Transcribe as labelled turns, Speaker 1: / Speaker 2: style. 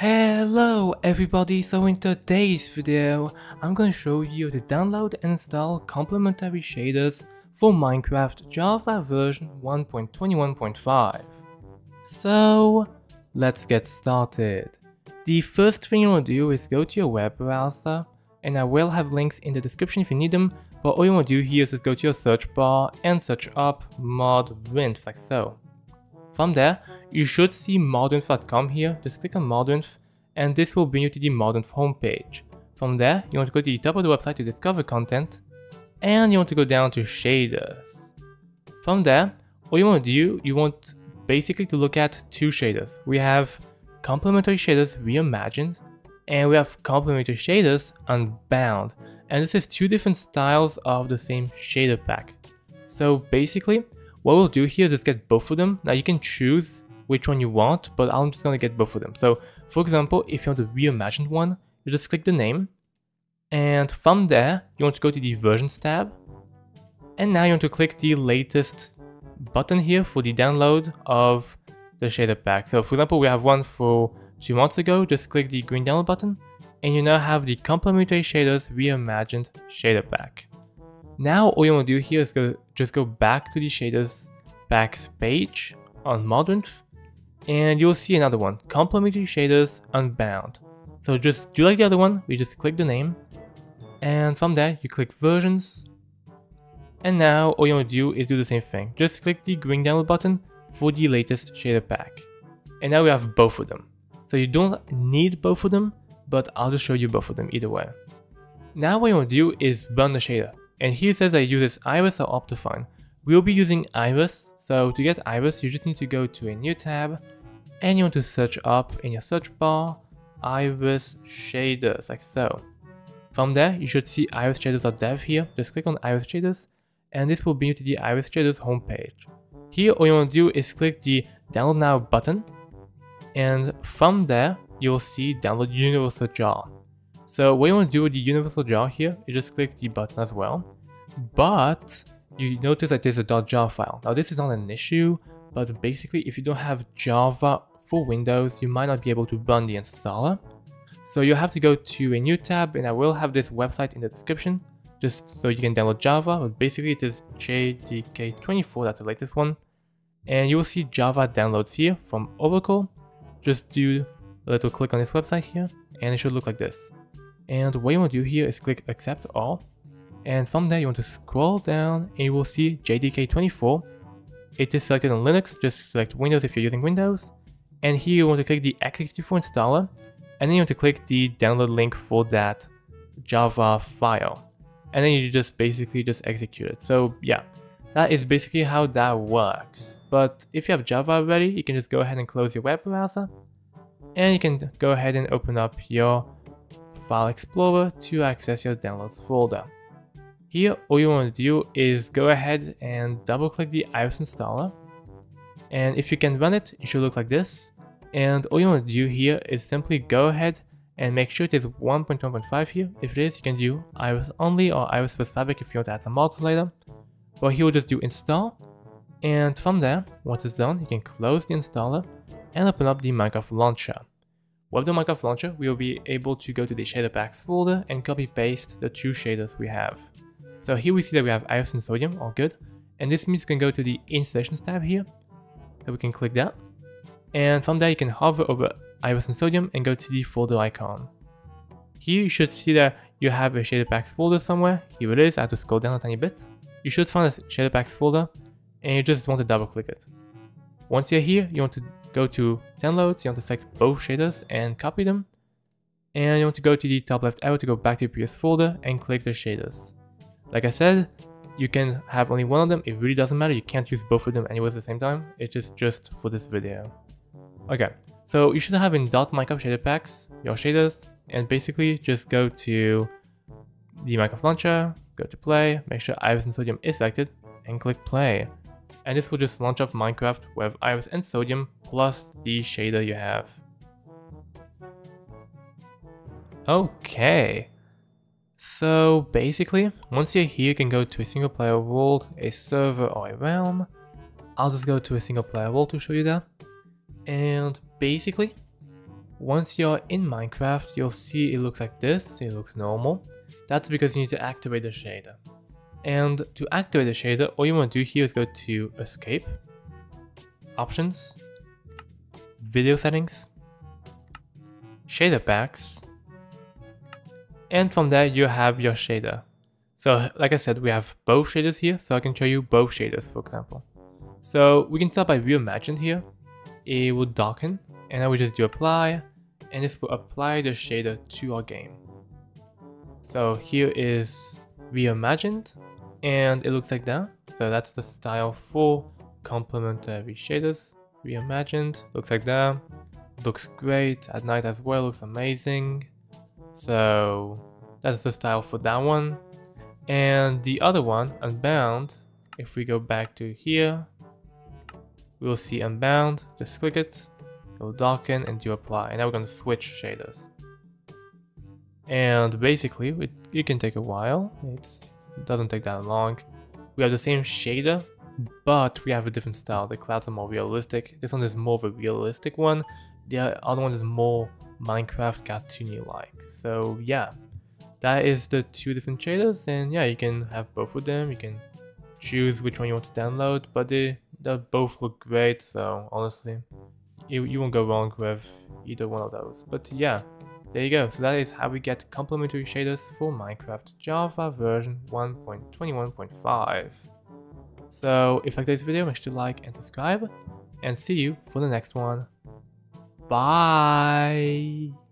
Speaker 1: Hello everybody, so in today's video, I'm gonna show you to download and install complementary shaders for Minecraft Java version 1.21.5. So, let's get started. The first thing you want to do is go to your web browser, and I will have links in the description if you need them, but all you want to do here is just go to your search bar and search up modrinth like so. From there, you should see modrinth.com here, just click on modrinth and this will bring you to the modrinth homepage. From there, you want to go to the top of the website to discover content and you want to go down to shaders. From there, what you want to do, you want basically to look at two shaders. We have complementary shaders reimagined and we have complementary shaders unbound and this is two different styles of the same shader pack. So basically, what we'll do here is just get both of them. Now you can choose which one you want, but I'm just gonna get both of them. So for example, if you want the reimagined one, you just click the name, and from there, you want to go to the versions tab, and now you want to click the latest button here for the download of the shader pack. So for example, we have one for two months ago, just click the green download button, and you now have the complementary shaders reimagined shader pack. Now all you want to do here is go, just go back to the shaders packs page on Modrinth and you'll see another one, complementary shaders unbound. So just do like the other one, we just click the name and from there you click versions and now all you want to do is do the same thing. Just click the green download button for the latest shader pack. And now we have both of them. So you don't need both of them, but I'll just show you both of them either way. Now what you want to do is run the shader. And here says that it uses Iris or Optifine. We'll be using Iris, so to get Iris you just need to go to a new tab and you want to search up in your search bar Iris shaders like so. From there you should see Iris shaders.dev here, just click on Iris shaders and this will bring you to the Iris shaders homepage. Here all you want to do is click the download now button and from there you'll see download universal jar. So what you want to do with the universal jar here, you just click the button as well. But you notice that there's a .jar file. Now this is not an issue, but basically if you don't have Java for Windows, you might not be able to run the installer. So you'll have to go to a new tab and I will have this website in the description just so you can download Java, but basically it is JDK24, that's the latest one. And you will see Java downloads here from Oracle. Just do a little click on this website here and it should look like this. And what you want to do here is click accept all. And from there you want to scroll down and you will see JDK24. It is selected on Linux, just select Windows if you're using Windows. And here you want to click the x64 installer. And then you want to click the download link for that Java file. And then you just basically just execute it. So yeah, that is basically how that works. But if you have Java already, you can just go ahead and close your web browser. And you can go ahead and open up your File Explorer to access your downloads folder. Here, all you want to do is go ahead and double click the Iris installer. And if you can run it, it should look like this. And all you want to do here is simply go ahead and make sure it is 1.1.5 here. If it is, you can do Iris only or Iris with Fabric if you want to add some mods later. But here we'll just do install. And from there, once it's done, you can close the installer and open up the Minecraft launcher. With the Minecraft launcher, we will be able to go to the shader packs folder and copy paste the two shaders we have. So here we see that we have iris and sodium, all good. And this means you can go to the installations tab here. So we can click that. And from there you can hover over iris and sodium and go to the folder icon. Here you should see that you have a shader packs folder somewhere. Here it is, I have to scroll down a tiny bit. You should find a shader packs folder and you just want to double click it. Once you're here, you want to go to downloads, you want to select both shaders and copy them. And you want to go to the top left arrow to go back to your previous folder and click the shaders. Like I said, you can have only one of them, it really doesn't matter, you can't use both of them anyways at the same time, it's just, just for this video. Okay, so you should have in dot .minecraft shader packs, your shaders, and basically just go to the Minecraft launcher, go to play, make sure Iris and Sodium is selected, and click play and this will just launch up Minecraft with Iris and Sodium plus the shader you have. Okay, so basically, once you're here you can go to a single player world, a server or a realm. I'll just go to a single player world to show you that. And basically, once you're in Minecraft, you'll see it looks like this, it looks normal. That's because you need to activate the shader. And to activate the shader, all you want to do here is go to Escape, Options, Video Settings, Shader Packs, and from there you have your shader. So like I said, we have both shaders here, so I can show you both shaders for example. So we can start by reimagined here. It will darken, and then we just do apply, and this will apply the shader to our game. So here is reimagined, and it looks like that. So that's the style for complementary shaders. Reimagined, looks like that. Looks great, at night as well, looks amazing. So that's the style for that one. And the other one, Unbound, if we go back to here, we'll see Unbound, just click it, it'll darken and do apply. And now we're gonna switch shaders. And basically, it, it can take a while, it's, doesn't take that long. We have the same shader, but we have a different style. The clouds are more realistic. This one is more of a realistic one. The other one is more Minecraft cartoony like. So yeah, that is the two different shaders and yeah, you can have both of them. You can choose which one you want to download, but they, they both look great. So honestly, you, you won't go wrong with either one of those. But yeah, there you go. So that is how we get complementary shaders for Minecraft Java version 1.21.5. So if you like this video, make sure to like and subscribe and see you for the next one. Bye.